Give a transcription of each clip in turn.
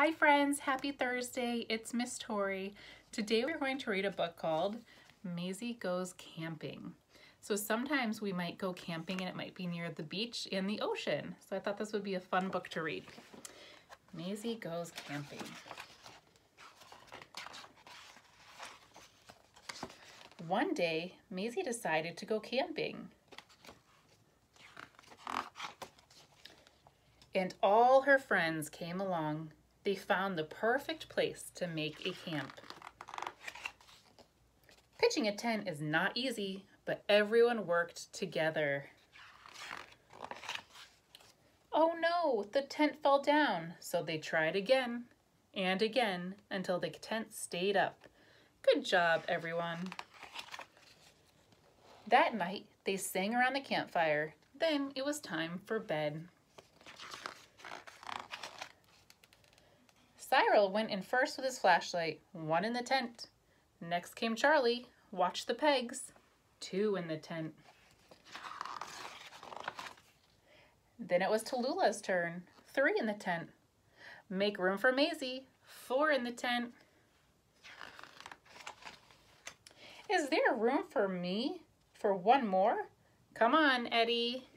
Hi friends, happy Thursday. It's Miss Tori. Today we're going to read a book called Maisy Goes Camping. So sometimes we might go camping and it might be near the beach and the ocean. So I thought this would be a fun book to read. Maisy Goes Camping. One day, Maisy decided to go camping. And all her friends came along they found the perfect place to make a camp. Pitching a tent is not easy, but everyone worked together. Oh no, the tent fell down, so they tried again and again until the tent stayed up. Good job, everyone. That night, they sang around the campfire. Then it was time for bed. Cyril went in first with his flashlight, one in the tent. Next came Charlie, watch the pegs, two in the tent. Then it was Tallulah's turn, three in the tent. Make room for Maisy, four in the tent. Is there room for me? For one more? Come on, Eddie.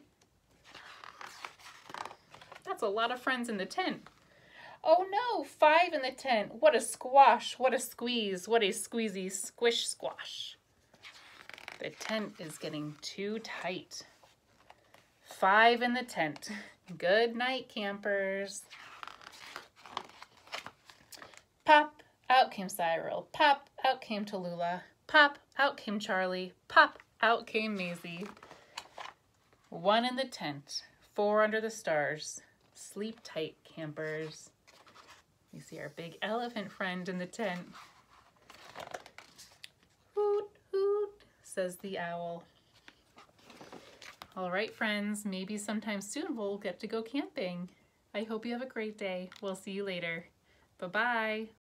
That's a lot of friends in the tent. Oh no, five in the tent. What a squash, what a squeeze, what a squeezy squish squash. The tent is getting too tight. Five in the tent. Good night, campers. Pop, out came Cyril. Pop, out came Tallulah. Pop, out came Charlie. Pop, out came Maisy. One in the tent, four under the stars. Sleep tight, campers. We see our big elephant friend in the tent. Hoot, hoot, says the owl. All right, friends, maybe sometime soon we'll get to go camping. I hope you have a great day. We'll see you later. Bye-bye.